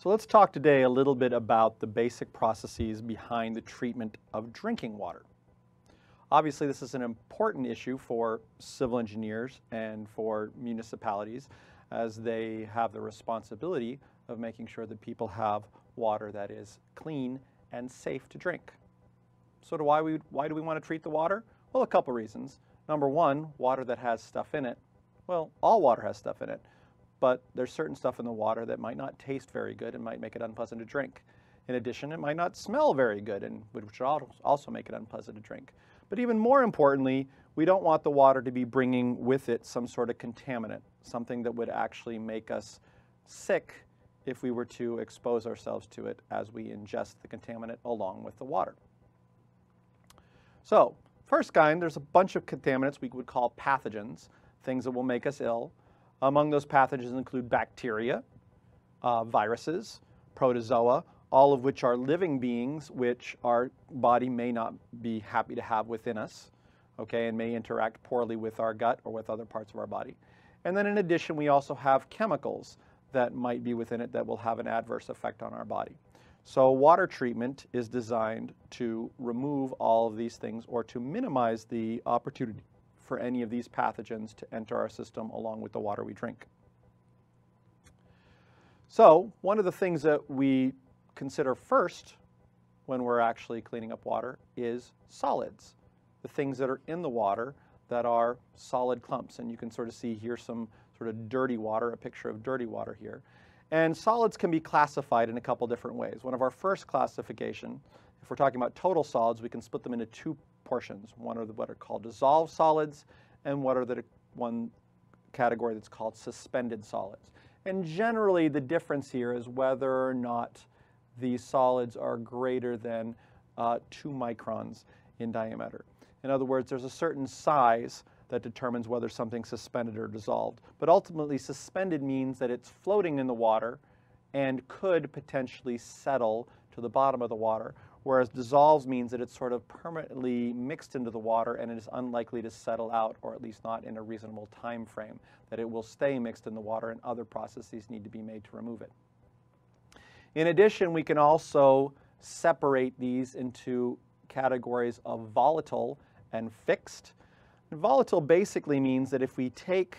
So let's talk today a little bit about the basic processes behind the treatment of drinking water. Obviously, this is an important issue for civil engineers and for municipalities as they have the responsibility of making sure that people have water that is clean and safe to drink. So do why, we, why do we want to treat the water? Well, a couple reasons. Number one, water that has stuff in it. Well, all water has stuff in it but there's certain stuff in the water that might not taste very good and might make it unpleasant to drink. In addition, it might not smell very good and which would also make it unpleasant to drink. But even more importantly, we don't want the water to be bringing with it some sort of contaminant, something that would actually make us sick if we were to expose ourselves to it as we ingest the contaminant along with the water. So, first kind, there's a bunch of contaminants we would call pathogens, things that will make us ill. Among those pathogens include bacteria, uh, viruses, protozoa, all of which are living beings which our body may not be happy to have within us, okay, and may interact poorly with our gut or with other parts of our body. And then in addition, we also have chemicals that might be within it that will have an adverse effect on our body. So water treatment is designed to remove all of these things or to minimize the opportunity for any of these pathogens to enter our system along with the water we drink. So one of the things that we consider first when we're actually cleaning up water is solids, the things that are in the water that are solid clumps. And you can sort of see here some sort of dirty water, a picture of dirty water here. And solids can be classified in a couple different ways. One of our first classification, if we're talking about total solids, we can split them into two portions. One are what are called dissolved solids, and what are the one category that's called suspended solids. And generally, the difference here is whether or not these solids are greater than uh, two microns in diameter. In other words, there's a certain size that determines whether something's suspended or dissolved. But ultimately, suspended means that it's floating in the water and could potentially settle to the bottom of the water, whereas dissolves means that it's sort of permanently mixed into the water and it is unlikely to settle out, or at least not in a reasonable time frame, that it will stay mixed in the water and other processes need to be made to remove it. In addition, we can also separate these into categories of volatile and fixed. Volatile basically means that if we take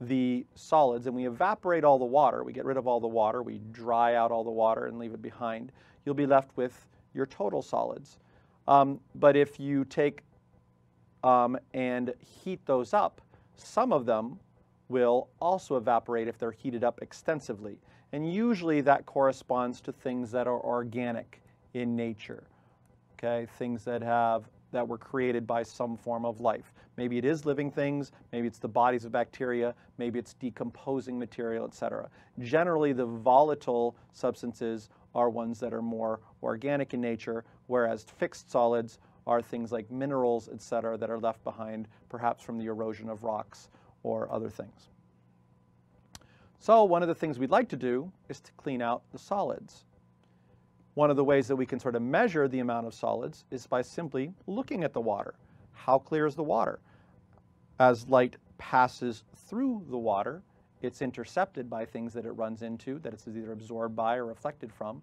the solids and we evaporate all the water, we get rid of all the water, we dry out all the water and leave it behind, you'll be left with your total solids. Um, but if you take um, and heat those up, some of them will also evaporate if they're heated up extensively. And usually that corresponds to things that are organic in nature, okay? Things that have that were created by some form of life. Maybe it is living things, maybe it's the bodies of bacteria, maybe it's decomposing material, etc. Generally, the volatile substances are ones that are more organic in nature, whereas fixed solids are things like minerals, et cetera, that are left behind perhaps from the erosion of rocks or other things. So one of the things we'd like to do is to clean out the solids. One of the ways that we can sort of measure the amount of solids is by simply looking at the water. How clear is the water? As light passes through the water, it's intercepted by things that it runs into, that it's either absorbed by or reflected from,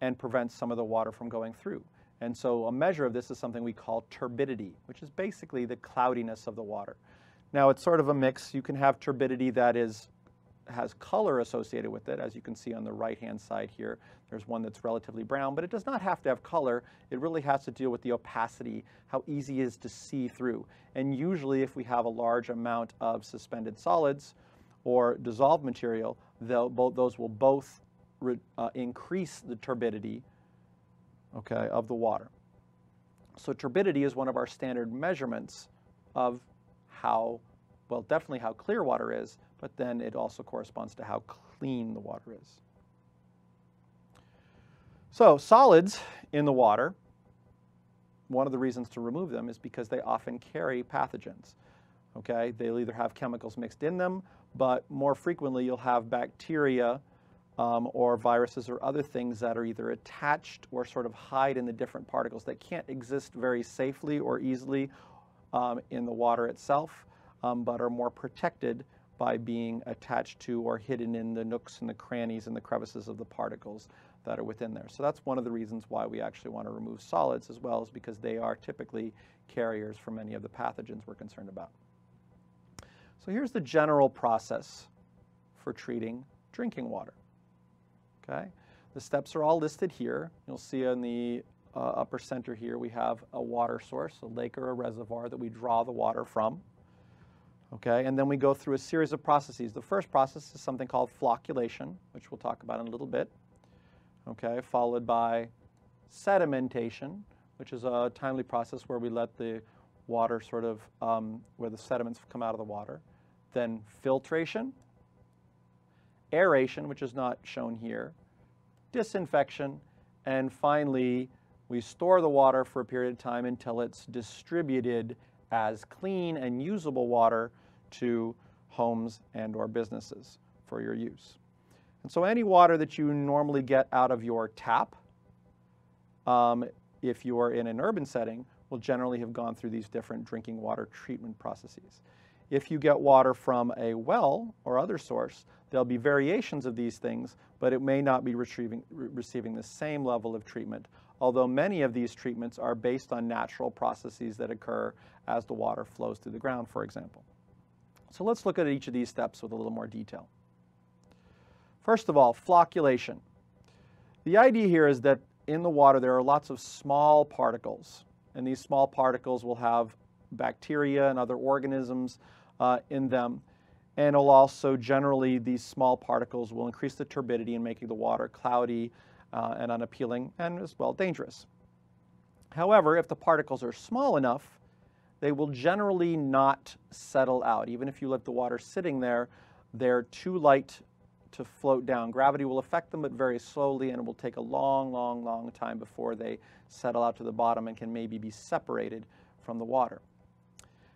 and prevents some of the water from going through. And so a measure of this is something we call turbidity, which is basically the cloudiness of the water. Now it's sort of a mix. You can have turbidity that is has color associated with it, as you can see on the right-hand side here. There's one that's relatively brown, but it does not have to have color. It really has to deal with the opacity, how easy it is to see through. And usually if we have a large amount of suspended solids, or dissolved material, both, those will both uh, increase the turbidity okay, of the water. So turbidity is one of our standard measurements of how, well, definitely how clear water is, but then it also corresponds to how clean the water is. So solids in the water, one of the reasons to remove them is because they often carry pathogens. Okay, they'll either have chemicals mixed in them but more frequently you'll have bacteria um, or viruses or other things that are either attached or sort of hide in the different particles that can't exist very safely or easily um, in the water itself, um, but are more protected by being attached to or hidden in the nooks and the crannies and the crevices of the particles that are within there. So that's one of the reasons why we actually want to remove solids as well, is because they are typically carriers for many of the pathogens we're concerned about. So here's the general process for treating drinking water. Okay, the steps are all listed here. You'll see in the uh, upper center here we have a water source, a lake or a reservoir that we draw the water from. Okay, and then we go through a series of processes. The first process is something called flocculation, which we'll talk about in a little bit. Okay, followed by sedimentation, which is a timely process where we let the water sort of, um, where the sediments come out of the water. Then filtration, aeration, which is not shown here, disinfection, and finally, we store the water for a period of time until it's distributed as clean and usable water to homes and or businesses for your use. And so any water that you normally get out of your tap, um, if you are in an urban setting, will generally have gone through these different drinking water treatment processes. If you get water from a well or other source, there'll be variations of these things, but it may not be retrieving, re receiving the same level of treatment, although many of these treatments are based on natural processes that occur as the water flows through the ground, for example. So let's look at each of these steps with a little more detail. First of all, flocculation. The idea here is that in the water there are lots of small particles, and these small particles will have bacteria and other organisms uh, in them. And it'll also generally, these small particles will increase the turbidity in making the water cloudy uh, and unappealing and as well dangerous. However, if the particles are small enough, they will generally not settle out. Even if you let the water sitting there, they're too light to float down. Gravity will affect them, but very slowly, and it will take a long, long, long time before they settle out to the bottom and can maybe be separated from the water.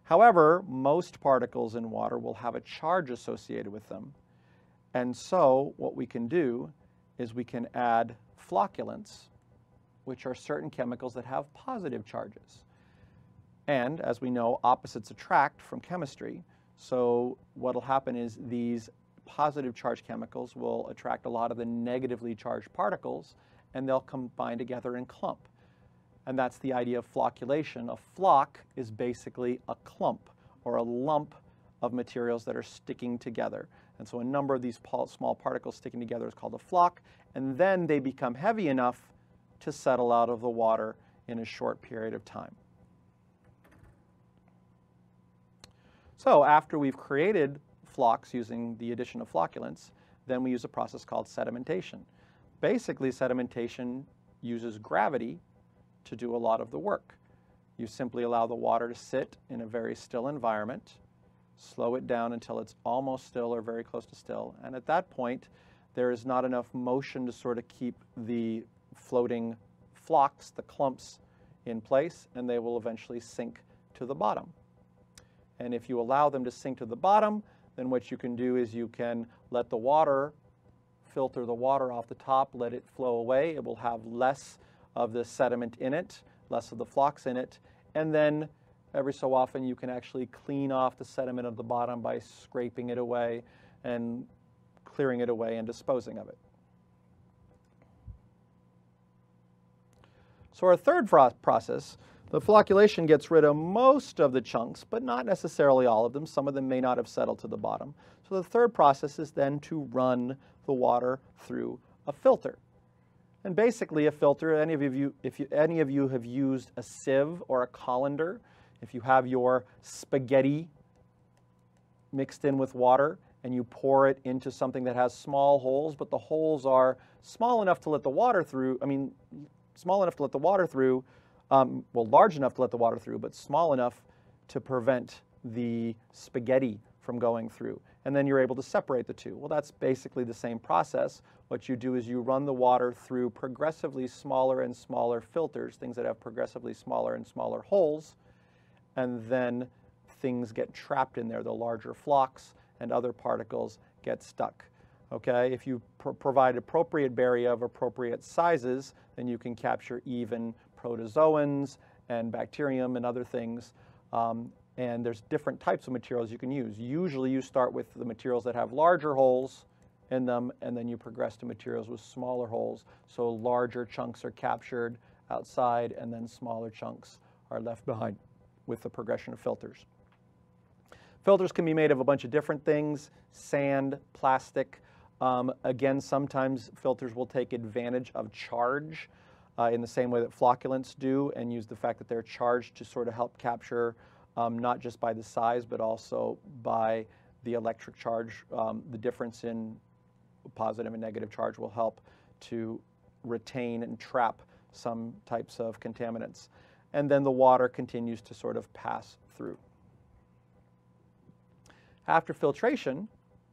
However, most particles in water will have a charge associated with them. And so what we can do is we can add flocculants, which are certain chemicals that have positive charges. And as we know, opposites attract from chemistry. So what will happen is these positive charged chemicals will attract a lot of the negatively charged particles and they'll combine together and clump. And that's the idea of flocculation. A floc is basically a clump or a lump of materials that are sticking together. And so a number of these small particles sticking together is called a floc, and then they become heavy enough to settle out of the water in a short period of time. So after we've created flocs using the addition of flocculants, then we use a process called sedimentation. Basically, sedimentation uses gravity to do a lot of the work. You simply allow the water to sit in a very still environment, slow it down until it's almost still or very close to still, and at that point, there is not enough motion to sort of keep the floating flocs, the clumps, in place, and they will eventually sink to the bottom. And if you allow them to sink to the bottom, then what you can do is you can let the water filter the water off the top, let it flow away. It will have less of the sediment in it, less of the flocs in it, and then every so often you can actually clean off the sediment of the bottom by scraping it away and clearing it away and disposing of it. So our third process, the flocculation gets rid of most of the chunks, but not necessarily all of them. Some of them may not have settled to the bottom. So the third process is then to run the water through a filter. And basically a filter, any of you, if you, any of you have used a sieve or a colander, if you have your spaghetti mixed in with water and you pour it into something that has small holes, but the holes are small enough to let the water through, I mean, small enough to let the water through, um, well, large enough to let the water through, but small enough to prevent the spaghetti from going through. And then you're able to separate the two. Well, that's basically the same process. What you do is you run the water through progressively smaller and smaller filters, things that have progressively smaller and smaller holes, and then things get trapped in there. The larger flocs and other particles get stuck. Okay, if you pr provide appropriate barrier of appropriate sizes, then you can capture even protozoans and bacterium and other things um, And there's different types of materials you can use. Usually you start with the materials that have larger holes in them, and then you progress to materials with smaller holes. So larger chunks are captured outside, and then smaller chunks are left behind with the progression of filters. Filters can be made of a bunch of different things, sand, plastic. Um, again, sometimes filters will take advantage of charge uh, in the same way that flocculants do and use the fact that they're charged to sort of help capture um, not just by the size but also by the electric charge. Um, the difference in positive and negative charge will help to retain and trap some types of contaminants. And then the water continues to sort of pass through. After filtration,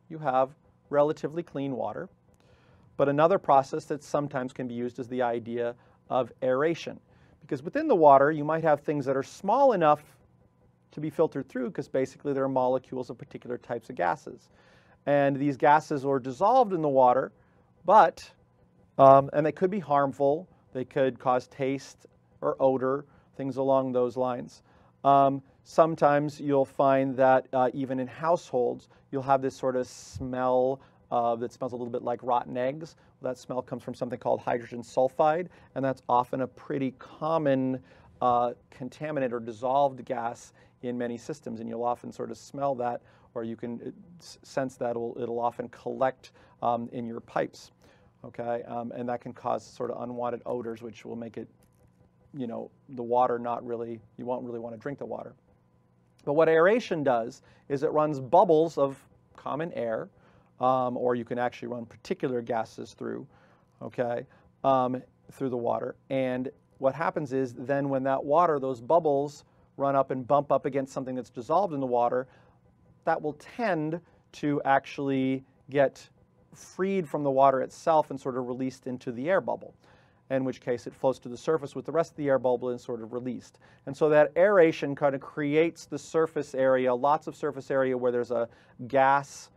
you have relatively clean water. But another process that sometimes can be used is the idea of aeration. Because within the water, you might have things that are small enough to be filtered through because basically there are molecules of particular types of gases. And these gases are dissolved in the water, but, um, and they could be harmful, they could cause taste or odor, things along those lines. Um, sometimes you'll find that uh, even in households, you'll have this sort of smell uh, that smells a little bit like rotten eggs. That smell comes from something called hydrogen sulfide, and that's often a pretty common uh, contaminant or dissolved gas in many systems, and you'll often sort of smell that, or you can uh, sense that it'll, it'll often collect um, in your pipes, okay? Um, and that can cause sort of unwanted odors, which will make it, you know, the water not really, you won't really want to drink the water. But what aeration does is it runs bubbles of common air, um, or you can actually run particular gases through, okay, um, through the water. And what happens is then when that water, those bubbles run up and bump up against something that's dissolved in the water, that will tend to actually get freed from the water itself and sort of released into the air bubble in which case it floats to the surface with the rest of the air bubble and sort of released. And so that aeration kind of creates the surface area, lots of surface area where there's a gas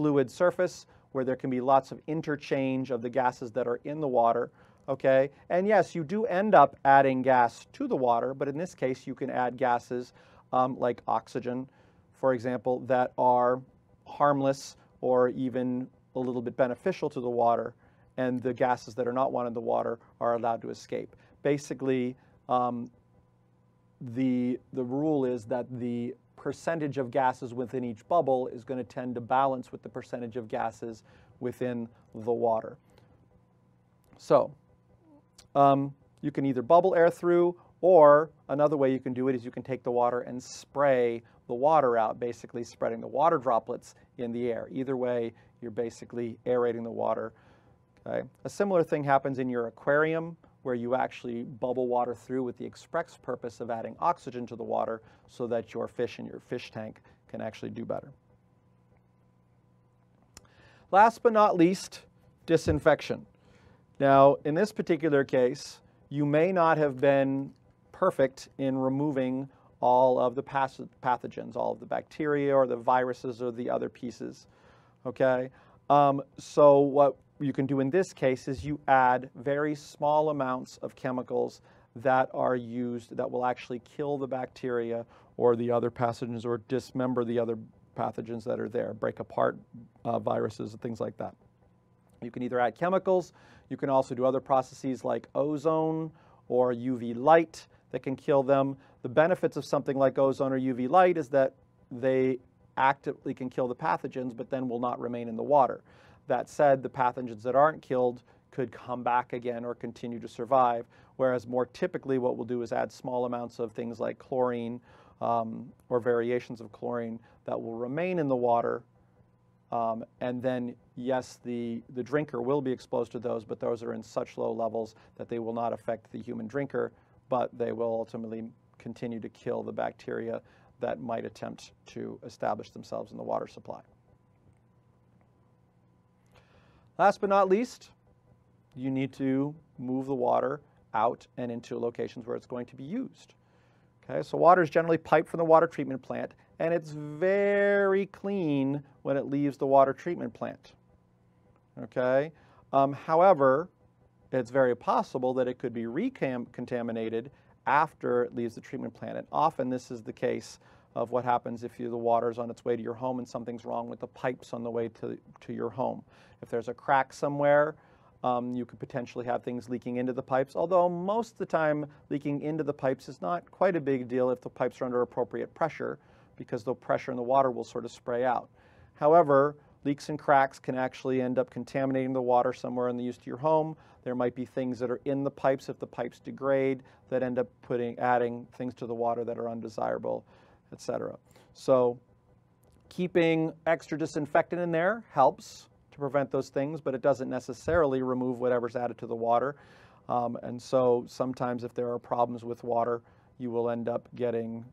fluid surface, where there can be lots of interchange of the gases that are in the water. Okay, and yes, you do end up adding gas to the water, but in this case, you can add gases um, like oxygen, for example, that are harmless or even a little bit beneficial to the water and the gases that are not wanted in the water are allowed to escape. Basically, um, the, the rule is that the percentage of gases within each bubble is going to tend to balance with the percentage of gases within the water. So um, you can either bubble air through or another way you can do it is you can take the water and spray the water out, basically spreading the water droplets in the air. Either way, you're basically aerating the water Okay? A similar thing happens in your aquarium where you actually bubble water through with the express purpose of adding oxygen to the water so that your fish in your fish tank can actually do better. Last but not least, disinfection. Now, in this particular case, you may not have been perfect in removing all of the pathogens, all of the bacteria or the viruses or the other pieces. Okay? Um, so what you can do in this case is you add very small amounts of chemicals that are used that will actually kill the bacteria or the other pathogens or dismember the other pathogens that are there, break apart uh, viruses and things like that. You can either add chemicals, you can also do other processes like ozone or UV light that can kill them. The benefits of something like ozone or UV light is that they actively can kill the pathogens but then will not remain in the water. That said, the pathogens that aren't killed could come back again or continue to survive, whereas more typically what we'll do is add small amounts of things like chlorine um, or variations of chlorine that will remain in the water. Um, and then, yes, the, the drinker will be exposed to those, but those are in such low levels that they will not affect the human drinker, but they will ultimately continue to kill the bacteria that might attempt to establish themselves in the water supply. Last but not least, you need to move the water out and into locations where it's going to be used. Okay, so water is generally piped from the water treatment plant and it's very clean when it leaves the water treatment plant. Okay, um, however, it's very possible that it could be recontaminated after it leaves the treatment plant. And often this is the case of what happens if you, the water's on its way to your home and something's wrong with the pipes on the way to, to your home. If there's a crack somewhere, um, you could potentially have things leaking into the pipes, although most of the time leaking into the pipes is not quite a big deal if the pipes are under appropriate pressure because the pressure in the water will sort of spray out. However, leaks and cracks can actually end up contaminating the water somewhere in the use to your home. There might be things that are in the pipes if the pipes degrade that end up putting adding things to the water that are undesirable, etc. So keeping extra disinfectant in there helps to prevent those things, but it doesn't necessarily remove whatever's added to the water. Um, and so sometimes if there are problems with water, you will end up getting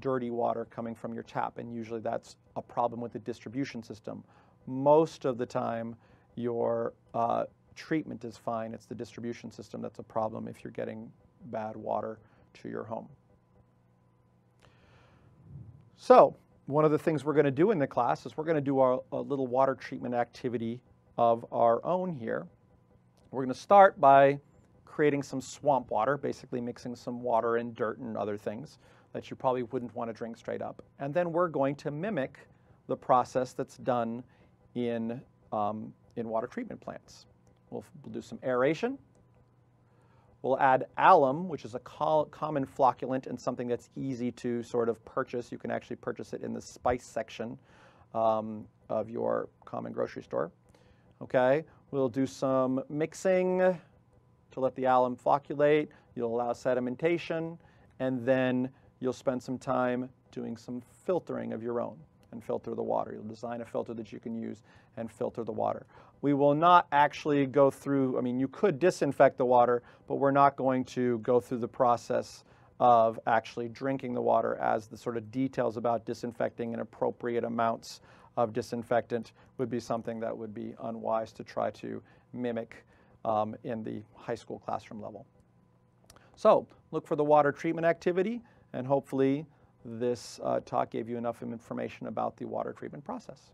dirty water coming from your tap, and usually that's a problem with the distribution system. Most of the time, your uh, treatment is fine. It's the distribution system that's a problem if you're getting bad water to your home. So, one of the things we're going to do in the class is we're going to do our, a little water treatment activity of our own here. We're going to start by creating some swamp water, basically mixing some water and dirt and other things that you probably wouldn't want to drink straight up. And then we're going to mimic the process that's done in, um, in water treatment plants. We'll, we'll, do some aeration. We'll add alum, which is a common flocculant and something that's easy to sort of purchase. You can actually purchase it in the spice section um, of your common grocery store. Okay, we'll do some mixing to let the alum flocculate. You'll allow sedimentation, and then you'll spend some time doing some filtering of your own and filter the water. You'll design a filter that you can use and filter the water. We will not actually go through, I mean, you could disinfect the water, but we're not going to go through the process of actually drinking the water as the sort of details about disinfecting and appropriate amounts of disinfectant would be something that would be unwise to try to mimic um, in the high school classroom level. So look for the water treatment activity. And hopefully this uh, talk gave you enough information about the water treatment process.